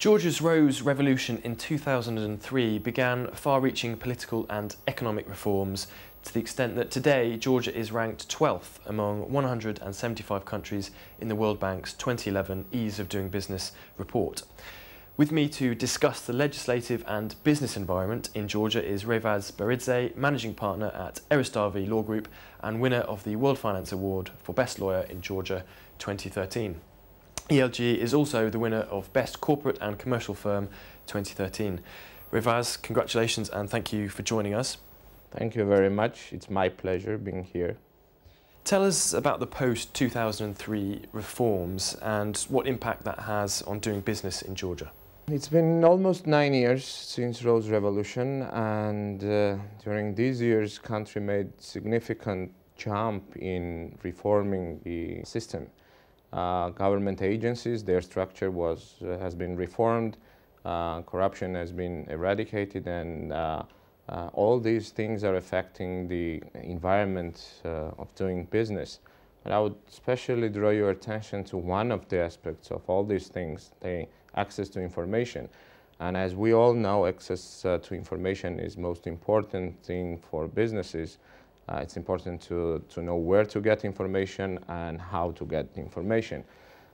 Georgia's Rose Revolution in 2003 began far-reaching political and economic reforms to the extent that today Georgia is ranked 12th among 175 countries in the World Bank's 2011 Ease of Doing Business report. With me to discuss the legislative and business environment in Georgia is Revaz Beridze, Managing Partner at Eristavi Law Group and winner of the World Finance Award for Best Lawyer in Georgia 2013. ELG is also the winner of Best Corporate and Commercial Firm 2013. Revaz, congratulations and thank you for joining us. Thank you very much. It's my pleasure being here. Tell us about the post-2003 reforms and what impact that has on doing business in Georgia. It's been almost nine years since Rose Revolution and uh, during these years country made significant jump in reforming the system government agencies, their structure was, uh, has been reformed, uh, corruption has been eradicated, and uh, uh, all these things are affecting the environment uh, of doing business. But I would especially draw your attention to one of the aspects of all these things, the access to information. And as we all know, access to information is most important thing for businesses. Uh, it's important to, to know where to get information and how to get information.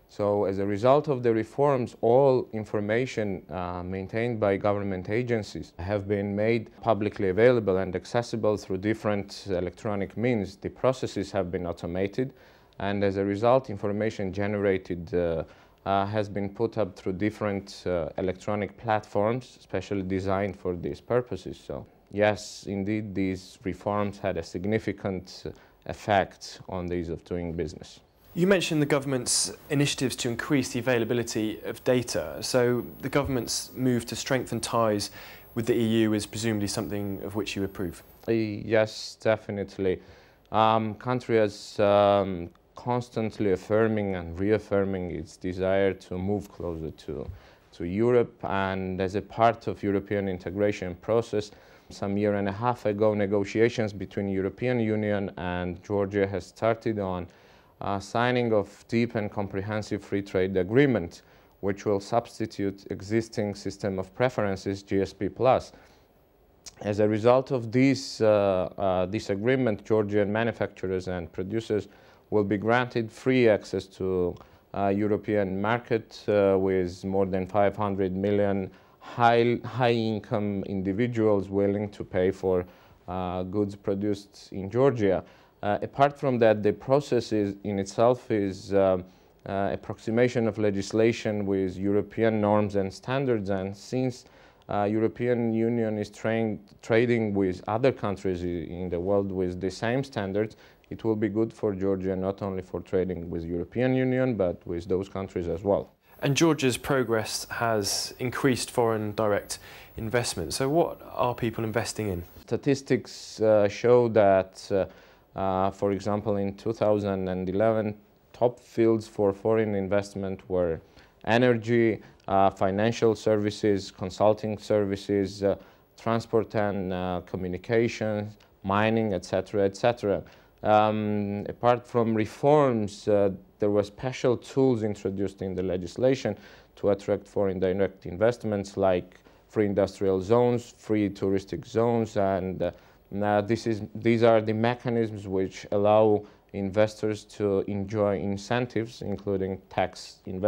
So as a result of the reforms, all information uh, maintained by government agencies have been made publicly available and accessible through different electronic means. The processes have been automated and as a result, information generated uh, uh, has been put up through different uh, electronic platforms, specially designed for these purposes. So yes, indeed, these reforms had a significant effect on the ease of doing business. You mentioned the government's initiatives to increase the availability of data. So the government's move to strengthen ties with the EU is presumably something of which you approve? Uh, yes, definitely. Um, country is um, constantly affirming and reaffirming its desire to move closer to, to Europe and as a part of European integration process, some year and a half ago, negotiations between European Union and Georgia has started on uh, signing of deep and comprehensive free trade agreement, which will substitute existing system of preferences, GSP+. As a result of this, uh, uh, this agreement, Georgian manufacturers and producers will be granted free access to uh, European market uh, with more than 500 million high, high income individuals willing to pay for uh, goods produced in Georgia. Uh, apart from that, the process is, in itself is uh, uh, approximation of legislation with European norms and standards. And since uh, European Union is trading with other countries in the world with the same standards, it will be good for Georgia not only for trading with European Union, but with those countries as well. And Georgia's progress has increased foreign direct investment. So what are people investing in? Statistics uh, show that, uh, uh, for example, in 2011, top fields for foreign investment were energy, uh, financial services, consulting services, uh, transport and uh, communications, mining, etc., etc. Um, apart from reforms, there were special tools introduced in the legislation to attract foreign direct investments like free industrial zones, free touristic zones, and uh, this is, these are the mechanisms which allow investors to enjoy incentives, including tax in,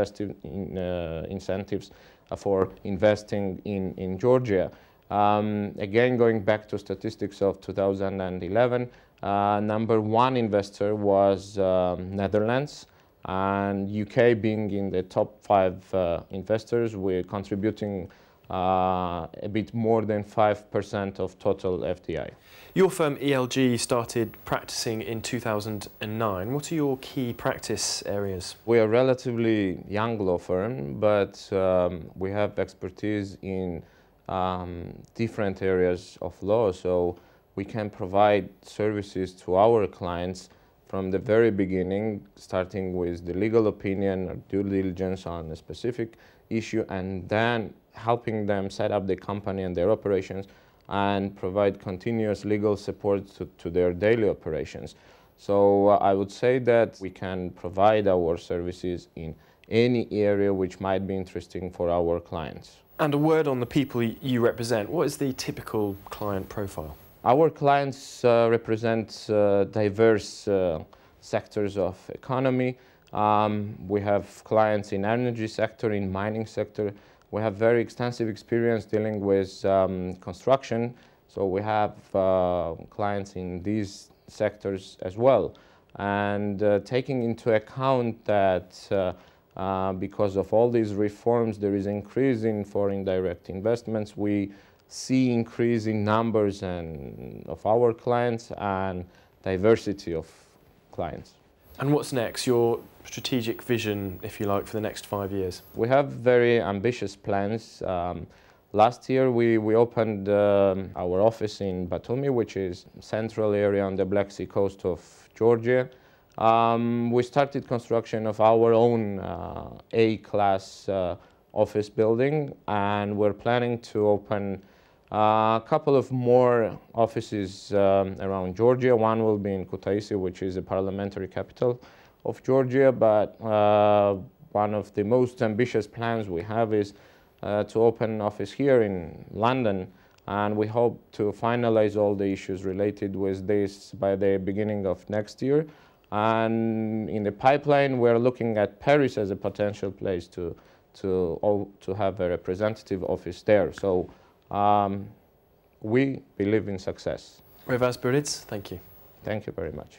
uh, incentives uh, for investing in, in Georgia. Um, again, going back to statistics of 2011, uh, number one investor was um, Netherlands and UK being in the top five uh, investors, we're contributing uh, a bit more than 5% of total FDI. Your firm ELG started practicing in 2009. What are your key practice areas? We are a relatively young law firm, but um, we have expertise in um, different areas of law. So we can provide services to our clients from the very beginning, starting with the legal opinion or due diligence on a specific issue, and then helping them set up the company and their operations and provide continuous legal support to, to their daily operations. So uh, I would say that we can provide our services in any area which might be interesting for our clients. And a word on the people you represent. What is the typical client profile? Our clients uh, represent uh, diverse uh, sectors of economy. Um, we have clients in energy sector, in mining sector. We have very extensive experience dealing with um, construction. So we have clients in these sectors as well. And uh, taking into account that uh, uh, because of all these reforms, there is increase in foreign direct investments. We see increasing numbers and of our clients and diversity of clients. And what's next? Your strategic vision, if you like, for the next five years? We have very ambitious plans. Um, last year we, we opened um, our office in Batumi, which is central area on the Black Sea coast of Georgia. Um, we started construction of our own uh, A-class uh, office building and we're planning to open a couple of more offices um, around Georgia. One will be in Kutaisi, which is the parliamentary capital of Georgia, but uh, one of the most ambitious plans we have is uh, to open an office here in London and we hope to finalize all the issues related with this by the beginning of next year. And in the pipeline, we're looking at Paris as a potential place to, to, to have a representative office there. So um, we believe in success. Revaz Beridze, thank you. Thank you very much.